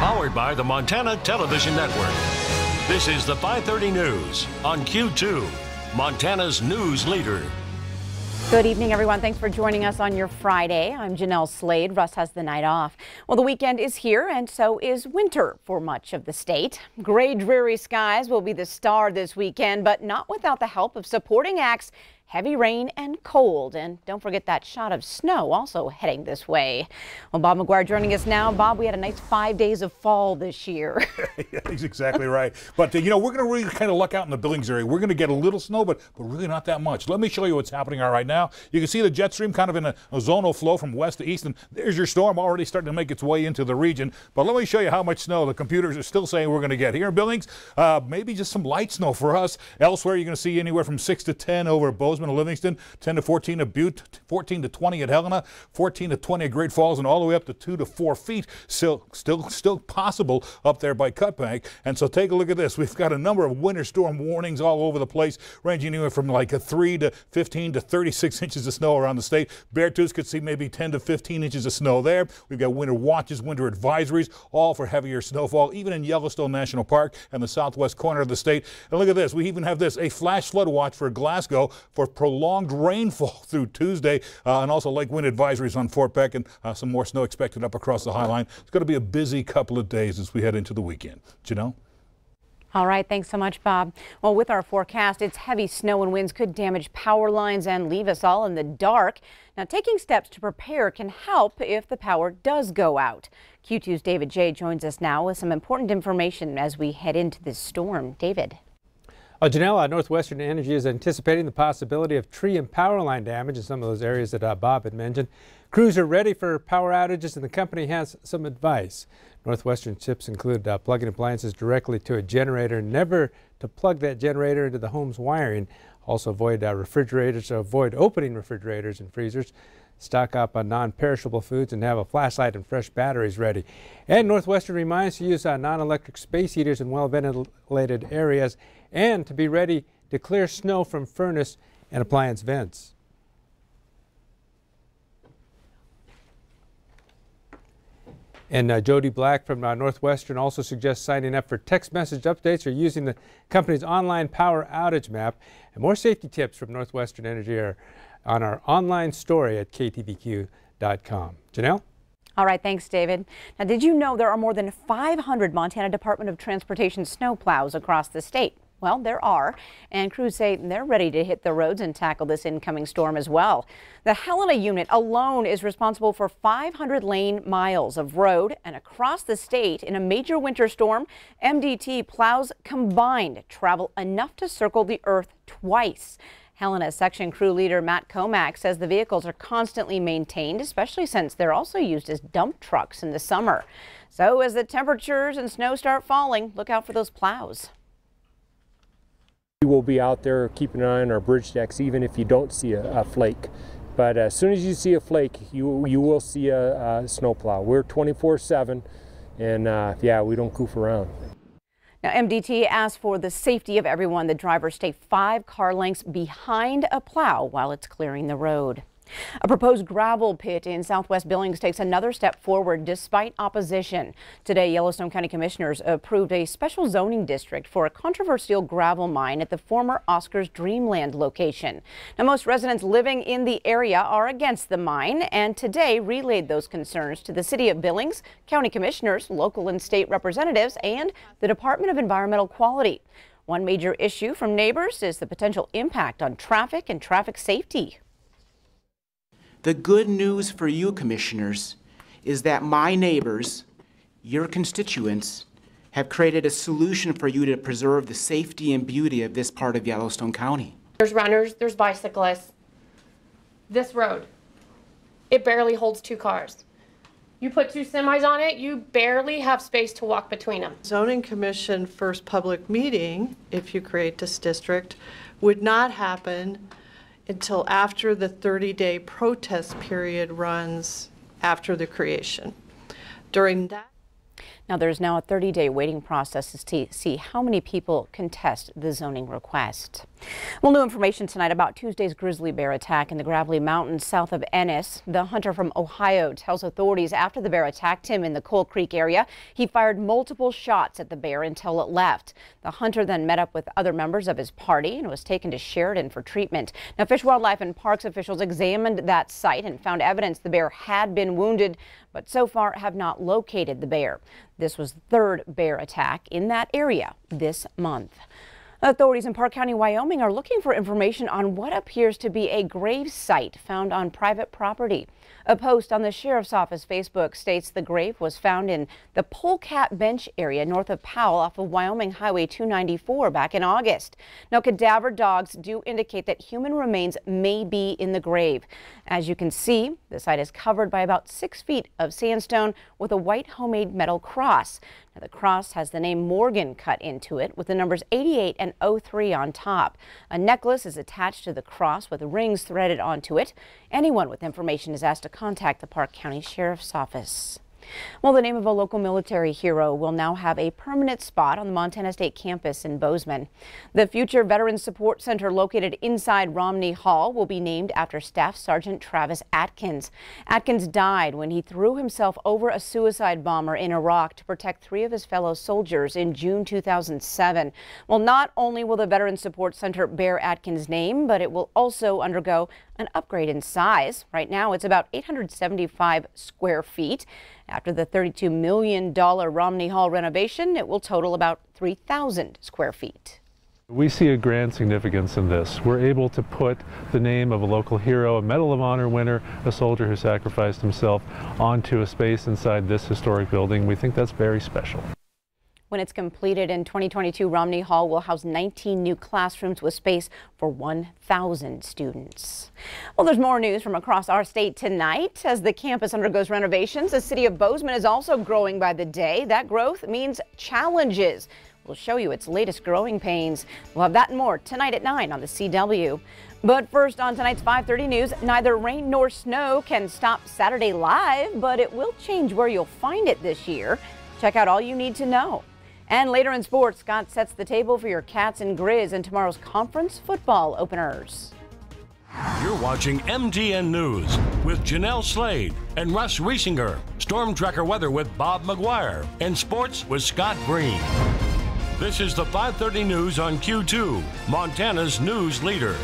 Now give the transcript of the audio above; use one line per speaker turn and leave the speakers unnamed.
Powered by the Montana Television Network. This is the 530 News on Q2, Montana's news leader.
Good evening, everyone. Thanks for joining us on your Friday. I'm Jeanelle Slade. Russ has the night off. Well, the weekend is here, and so is winter for much of the state. Gray, dreary skies will be the star this weekend, but not without the help of supporting acts heavy rain and cold. And don't forget that shot of snow also heading this way. Well, Bob McGuire joining us now. Bob, we had a nice five days of fall this year.
yeah, he's exactly right. But, uh, you know, we're going to really kind of luck out in the Billings area. We're going to get a little snow, but, but really not that much. Let me show you what's happening right now. You can see the jet stream kind of in a, a zonal flow from west to east. And there's your storm already starting to make its way into the region. But let me show you how much snow the computers are still saying we're going to get. Here in Billings, uh, maybe just some light snow for us. Elsewhere, you're going to see anywhere from 6 to 10 over Bozeman Bozeman, Livingston, 10 to 14 at Butte, 14 to 20 at Helena, 14 to 20 at Great Falls, and all the way up to 2 to 4 feet. Still, still, still possible up there by Cut Bank. And so take a look at this. We've got a number of winter storm warnings all over the place, ranging anywhere from like a 3 to 15 to 36 inches of snow around the state. Beartooth could see maybe 10 to 15 inches of snow there. We've got winter watches, winter advisories, all for heavier snowfall, even in Yellowstone National Park and the southwest corner of the state. And look at this. We even have this, a flash flood watch for Glasgow for prolonged rainfall through Tuesday, uh, and also lake wind advisories on Fort Peck, and uh, some more snow expected up across the Hi-Line. It's going to be a busy couple of days as we head into the weekend. Jeanelle?
All right, thanks so much, Bob. Well, with our forecast, it's heavy snow and winds could damage power lines and leave us all in the dark. Now, taking steps to prepare can help if the power does go out. Q2's David J joins us now with some important information as we head into this storm. David.
Uh, Jeanelle, uh, Northwestern Energy is anticipating the possibility of tree and power line damage in some of those areas that uh, Bob had mentioned. Crews are ready for power outages and the company has some advice. Northwestern tips include uh, plugging appliances directly to a generator, never to plug that generator into the home's wiring. Also avoid uh, refrigerators, avoid opening refrigerators and freezers stock up on non-perishable foods, and have a flashlight and fresh batteries ready. And Northwestern reminds to use uh, non-electric space heaters in well-ventilated areas and to be ready to clear snow from furnace and appliance vents. And uh, Jody Black from uh, Northwestern also suggests signing up for text message updates or using the company's online power outage map. And more safety tips from Northwestern Energy are on our online story at ktvq.com. Jeanelle?
All right, thanks, David. Now, did you know there are more than 500 Montana Department of Transportation snowplows across the state? Well, there are, and crews say they're ready to hit the roads and tackle this incoming storm as well. The Helena unit alone is responsible for 500 lane miles of road, and across the state in a major winter storm, MDT plows combined travel enough to circle the earth twice. Helena section crew leader Matt Comack says the vehicles are constantly maintained, especially since they're also used as dump trucks in the summer. So as the temperatures and snow start falling, look out for those plows.
Will be out there keeping an eye on our bridge decks even if you don't see a, a flake. But as soon as you see a flake, you, you will see a, a snowplow. We're 24-7 and uh, yeah, we don't goof around.
Now, MDT asks for the safety of everyone. The drivers stay five car lengths behind a plow while it's clearing the road. A proposed gravel pit in southwest Billings takes another step forward despite opposition. Today, Yellowstone County Commissioners approved a special zoning district for a controversial gravel mine at the former Oscars Dreamland location. Now, most residents living in the area are against the mine and today relayed those concerns to the city of Billings, county commissioners, local and state representatives, and the Department of Environmental Quality. One major issue from neighbors is the potential impact on traffic and traffic safety.
The good news for you, commissioners, is that my neighbors, your constituents, have created a solution for you to preserve the safety and beauty of this part of Yellowstone County.
There's runners, there's bicyclists. This road, it barely holds two cars. You put two semis on it, you barely have space to walk between them.
Zoning Commission first public meeting, if you create this district, would not happen until after the 30-day protest period runs after the creation. During that
now, there's now a 30-day waiting process to see how many people contest the zoning request. Well, new information tonight about Tuesday's grizzly bear attack in the Gravelly Mountains south of Ennis. The hunter from Ohio tells authorities after the bear attacked him in the Coal Creek area, he fired multiple shots at the bear until it left. The hunter then met up with other members of his party and was taken to Sheridan for treatment. Now, Fish, Wildlife and Parks officials examined that site and found evidence the bear had been wounded, but so far have not located the bear. This was the third bear attack in that area this month. Authorities in Park County, Wyoming are looking for information on what appears to be a grave site found on private property. A post on the sheriff's office Facebook states the grave was found in the Polecat Bench area north of Powell off of Wyoming Highway 294 back in August. Now, cadaver dogs do indicate that human remains may be in the grave. As you can see, the site is covered by about six feet of sandstone with a white homemade metal cross. Now, the cross has the name Morgan cut into it with the numbers 88 and 03 on top. A necklace is attached to the cross with rings threaded onto it. Anyone with information is asked to contact the Park County Sheriff's Office. Well, the name of a local military hero will now have a permanent spot on the Montana State campus in Bozeman. The future Veterans Support Center located inside Romney Hall will be named after Staff Sergeant Travis Atkins. Atkins died when he threw himself over a suicide bomber in Iraq to protect three of his fellow soldiers in June 2007. Well, not only will the Veterans Support Center bear Atkins' name, but it will also undergo an upgrade in size. Right now, it's about 875 square feet. After the $32 million Romney Hall renovation, it will total about 3,000 square feet.
We see a grand significance in this. We're able to put the name of a local hero, a Medal of Honor winner, a soldier who sacrificed himself onto a space inside this historic building. We think that's very special.
When it's completed in 2022, Romney Hall will house 19 new classrooms with space for 1,000 students. Well, there's more news from across our state tonight. As the campus undergoes renovations, the city of Bozeman is also growing by the day. That growth means challenges. We'll show you its latest growing pains. We'll have that and more tonight at 9 on the CW. But first on tonight's 530 news, neither rain nor snow can stop Saturday Live, but it will change where you'll find it this year. Check out all you need to know. And later in sports, Scott sets the table for your Cats and Grizz in tomorrow's conference football openers.
You're watching MTN News with Jeanelle Slade and Russ Riesinger. Storm Tracker weather with Bob McGuire. And sports with Scott Green. This is the 530 News on Q2, Montana's news leader.